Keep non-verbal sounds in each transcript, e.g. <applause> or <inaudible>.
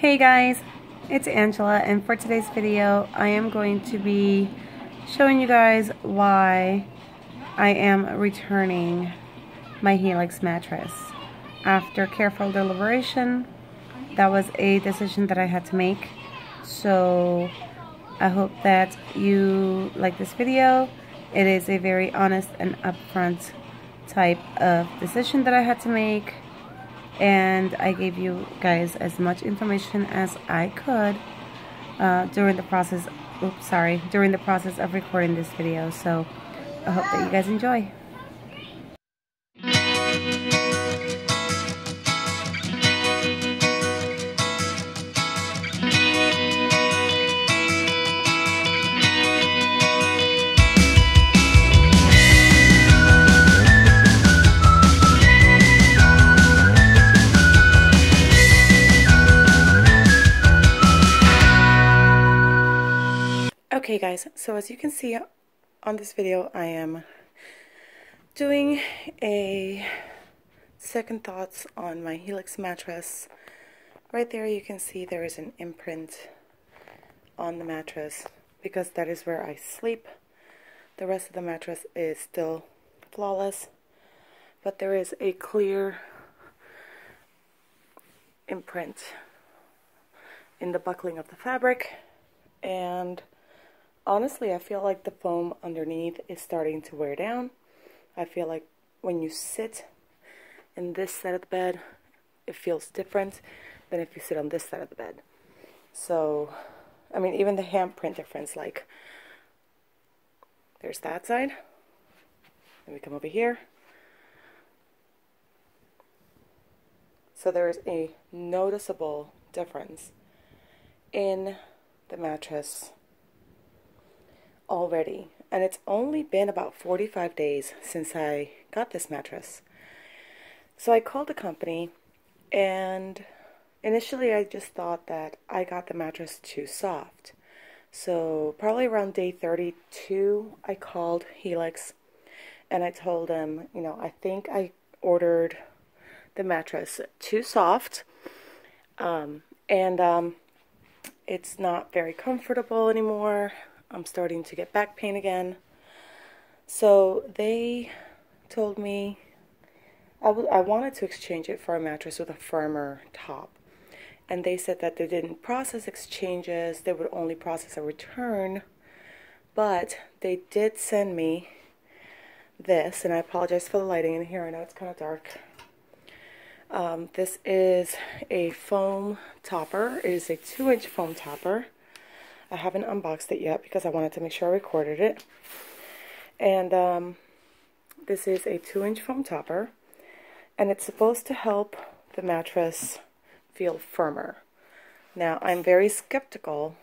Hey guys, it's Angela and for today's video I am going to be showing you guys why I am returning my Helix mattress. After careful deliberation, that was a decision that I had to make. So I hope that you like this video. It is a very honest and upfront type of decision that I had to make and I gave you guys as much information as I could uh, during the process oops sorry during the process of recording this video. So I hope that you guys enjoy Okay guys, so as you can see on this video, I am doing a second thoughts on my Helix mattress. Right there you can see there is an imprint on the mattress because that is where I sleep. The rest of the mattress is still flawless, but there is a clear imprint in the buckling of the fabric and honestly, I feel like the foam underneath is starting to wear down. I feel like when you sit in this side of the bed, it feels different than if you sit on this side of the bed. So, I mean, even the handprint difference, like, there's that side. Then we come over here. So there is a noticeable difference in the mattress already, and it's only been about 45 days since I got this mattress. So I called the company, and initially I just thought that I got the mattress too soft. So probably around day 32, I called Helix, and I told them, you know, I think I ordered the mattress too soft, um, and um, it's not very comfortable anymore. I'm starting to get back pain again. So they told me I, I wanted to exchange it for a mattress with a firmer top. And they said that they didn't process exchanges, they would only process a return. But they did send me this, and I apologize for the lighting in here. I know it's kind of dark. Um, this is a foam topper. It is a two inch foam topper. I haven't unboxed it yet because I wanted to make sure I recorded it. And um, this is a 2-inch foam topper. And it's supposed to help the mattress feel firmer. Now, I'm very skeptical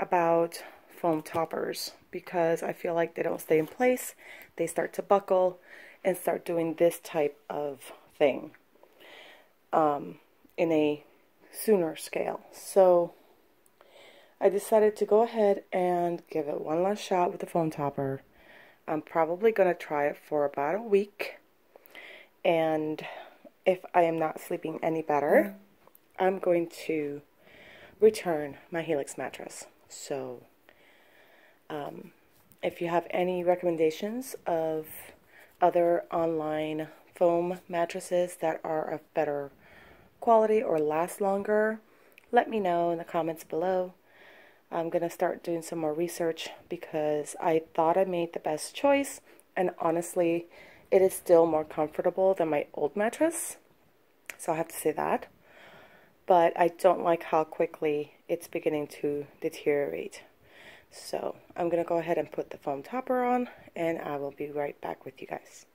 about foam toppers because I feel like they don't stay in place. They start to buckle and start doing this type of thing um, in a sooner scale. So I decided to go ahead and give it one last shot with the foam topper. I'm probably going to try it for about a week. And if I am not sleeping any better, I'm going to return my Helix mattress. So, um, if you have any recommendations of other online foam mattresses that are of better quality or last longer, let me know in the comments below. I'm going to start doing some more research because I thought I made the best choice and honestly it is still more comfortable than my old mattress so I have to say that but I don't like how quickly it's beginning to deteriorate so I'm going to go ahead and put the foam topper on and I will be right back with you guys.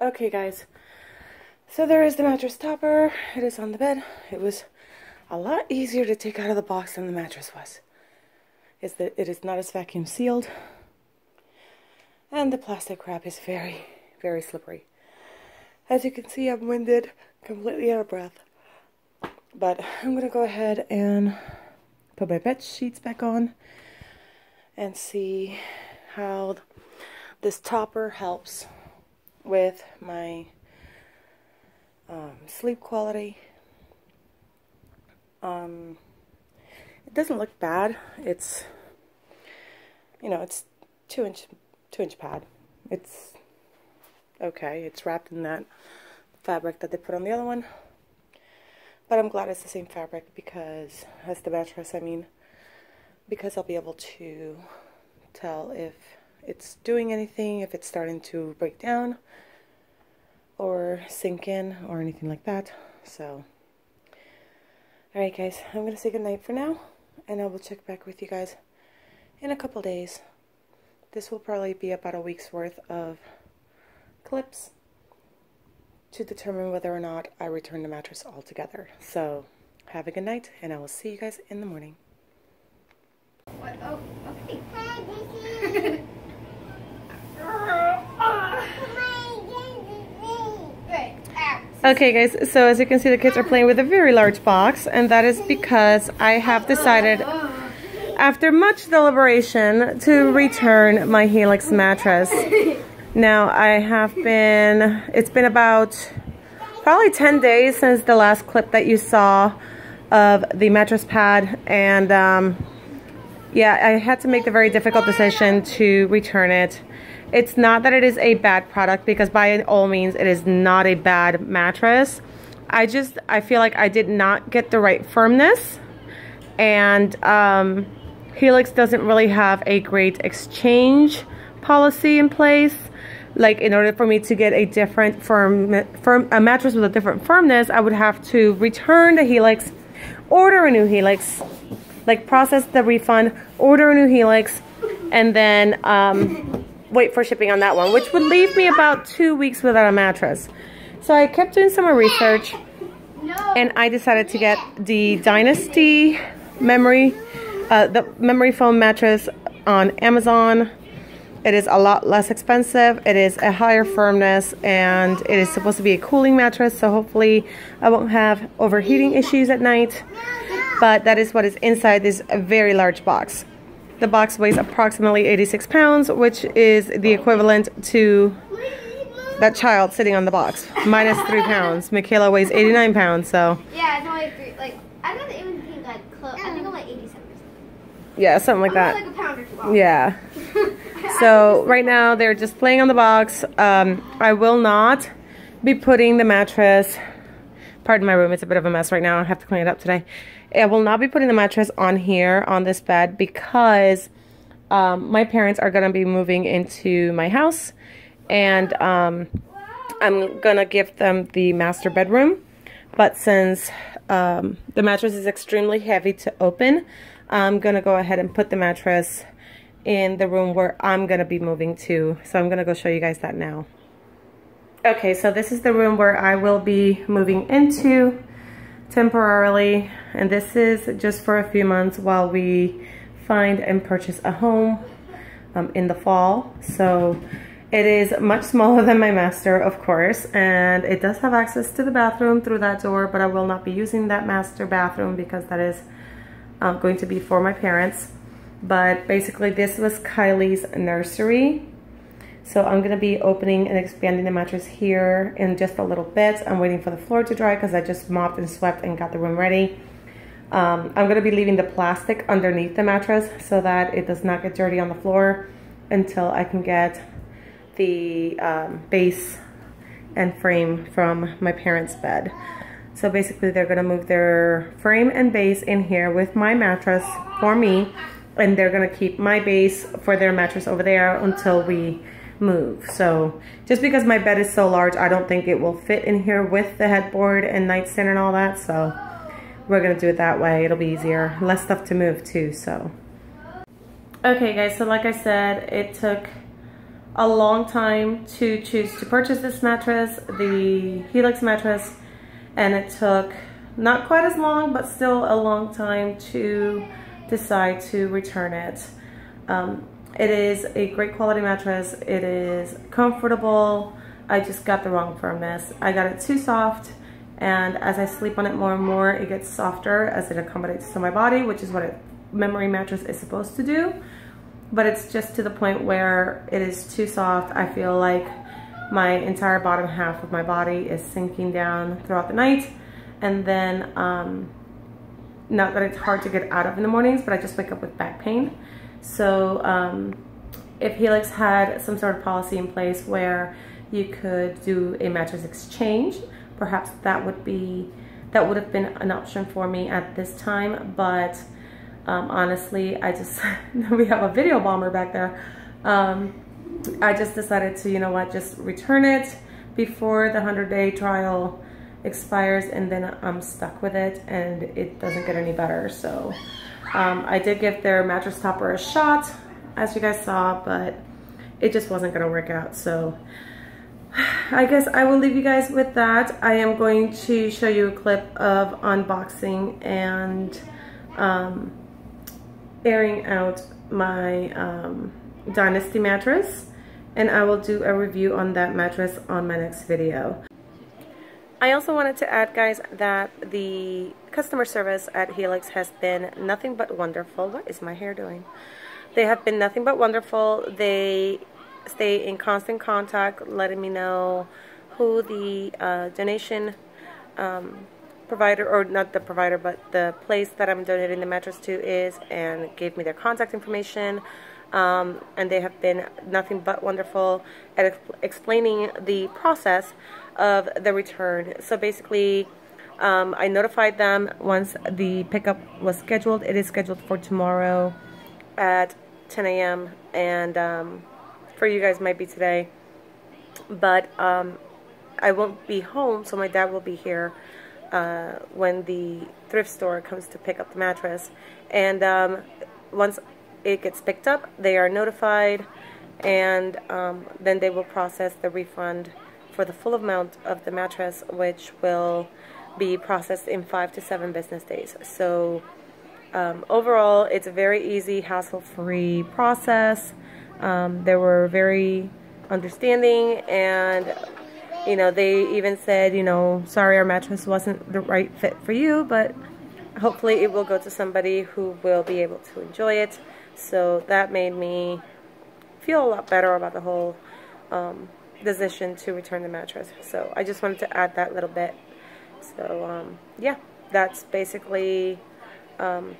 Okay, guys. So there is the mattress topper. It is on the bed. It was a lot easier to take out of the box than the mattress was. Is that it is not as vacuum sealed. And the plastic wrap is very, very slippery. As you can see, I'm winded, completely out of breath. But I'm going to go ahead and put my bed sheets back on and see how this topper helps with my um, sleep quality. Um, it doesn't look bad. It's, you know, it's two inch, two inch pad. It's okay. It's wrapped in that fabric that they put on the other one. But I'm glad it's the same fabric because, as the mattress, I mean, because I'll be able to tell if it's doing anything, if it's starting to break down or sink in or anything like that. So, alright guys, I'm going to say goodnight for now and I will check back with you guys in a couple days. This will probably be about a week's worth of clips to determine whether or not I return the mattress altogether. So, have a good night, and I will see you guys in the morning. What? Oh, okay. <laughs> Okay guys, so as you can see the kids are playing with a very large box and that is because I have decided after much deliberation to return my Helix mattress. Now I have been, it's been about probably 10 days since the last clip that you saw of the mattress pad and um, yeah, I had to make the very difficult decision to return it. It's not that it is a bad product because by all means it is not a bad mattress. I just, I feel like I did not get the right firmness and um, Helix doesn't really have a great exchange policy in place like in order for me to get a different firm, firm a mattress with a different firmness, I would have to return the Helix, order a new Helix, like process the refund, order a new Helix, and then um, wait for shipping on that one, which would leave me about two weeks without a mattress. So I kept doing some more research, and I decided to get the Dynasty memory, uh, the memory foam mattress on Amazon. It is a lot less expensive. It is a higher firmness and it is supposed to be a cooling mattress. So hopefully I won't have overheating issues at night. But that is what is inside this very large box. The box weighs approximately 86 pounds, which is the equivalent to that child sitting on the box, minus three pounds. Michaela weighs 89 pounds, so. Yeah, it's only three, like, I don't even think like, close, I think I'm like 87 Yeah, something like that. Like a pound or two Yeah. <laughs> So right now they're just playing on the box. Um, I will not be putting the mattress, pardon my room, it's a bit of a mess right now. I have to clean it up today. I will not be putting the mattress on here on this bed because um, my parents are going to be moving into my house and um, I'm going to give them the master bedroom. But since um, the mattress is extremely heavy to open, I'm going to go ahead and put the mattress in the room where I'm going to be moving to. So I'm going to go show you guys that now. Okay, so this is the room where I will be moving into temporarily. And this is just for a few months while we find and purchase a home um, in the fall. So it is much smaller than my master, of course, and it does have access to the bathroom through that door, but I will not be using that master bathroom because that is um, going to be for my parents. But basically this was Kylie's nursery. So I'm gonna be opening and expanding the mattress here in just a little bit. I'm waiting for the floor to dry because I just mopped and swept and got the room ready. Um, I'm gonna be leaving the plastic underneath the mattress so that it does not get dirty on the floor until I can get the um, base and frame from my parents' bed. So basically they're gonna move their frame and base in here with my mattress for me and they're gonna keep my base for their mattress over there until we move. So just because my bed is so large, I don't think it will fit in here with the headboard and nightstand and all that. So we're gonna do it that way. It'll be easier. Less stuff to move too, so. Okay guys, so like I said, it took a long time to choose to purchase this mattress, the Helix mattress, and it took not quite as long, but still a long time to decide to return it. Um, it is a great quality mattress. It is comfortable. I just got the wrong firmness. I got it too soft and as I sleep on it more and more, it gets softer as it accommodates to my body, which is what a memory mattress is supposed to do but it's just to the point where it is too soft. I feel like my entire bottom half of my body is sinking down throughout the night. And then, um, not that it's hard to get out of in the mornings, but I just wake up with back pain. So um, if Helix had some sort of policy in place where you could do a mattress exchange, perhaps that would be, that would have been an option for me at this time. But um, honestly, I just, <laughs> we have a video bomber back there. Um, I just decided to, you know what, just return it before the 100 day trial expires and then I'm stuck with it and it doesn't get any better. So um, I did give their mattress topper a shot, as you guys saw, but it just wasn't gonna work out. So I guess I will leave you guys with that. I am going to show you a clip of unboxing and um, airing out my um, Dynasty mattress and I will do a review on that mattress on my next video. I also wanted to add guys that the customer service at Helix has been nothing but wonderful. What is my hair doing? They have been nothing but wonderful. They stay in constant contact letting me know who the uh, donation um, provider, or not the provider, but the place that I'm donating the mattress to is, and gave me their contact information. Um, and they have been nothing but wonderful at ex explaining the process of the return. So basically, um, I notified them once the pickup was scheduled. It is scheduled for tomorrow at 10 a.m. and um, for you guys might be today. But um, I won't be home, so my dad will be here uh, when the thrift store comes to pick up the mattress. And um, once it gets picked up, they are notified, and um, then they will process the refund for the full amount of the mattress, which will be processed in five to seven business days. So um, overall, it's a very easy, hassle-free process. Um, they were very understanding and you know, they even said, you know, sorry our mattress wasn't the right fit for you, but hopefully it will go to somebody who will be able to enjoy it. So that made me feel a lot better about the whole um, decision to return the mattress. So I just wanted to add that little bit. So um, yeah, that's basically um,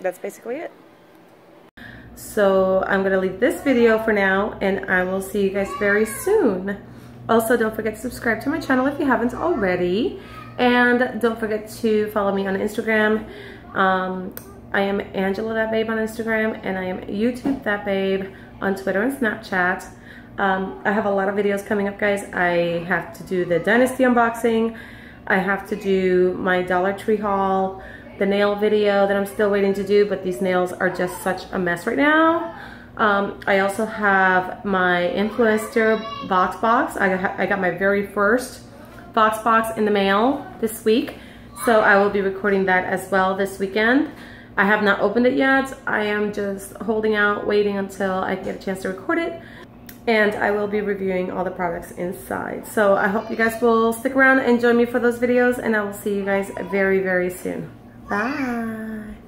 that's basically it. So I'm gonna leave this video for now, and I will see you guys very soon. Also, don't forget to subscribe to my channel if you haven't already. And don't forget to follow me on Instagram. Um, I am Angela That Babe on Instagram and I am YouTube That Babe on Twitter and Snapchat. Um, I have a lot of videos coming up, guys. I have to do the Dynasty unboxing. I have to do my Dollar Tree haul, the nail video that I'm still waiting to do, but these nails are just such a mess right now. Um, I also have my influencer box box. I got, I got my very first VoxBox in the mail this week. So I will be recording that as well this weekend. I have not opened it yet. I am just holding out, waiting until I get a chance to record it. And I will be reviewing all the products inside. So I hope you guys will stick around and join me for those videos. And I will see you guys very, very soon. Bye.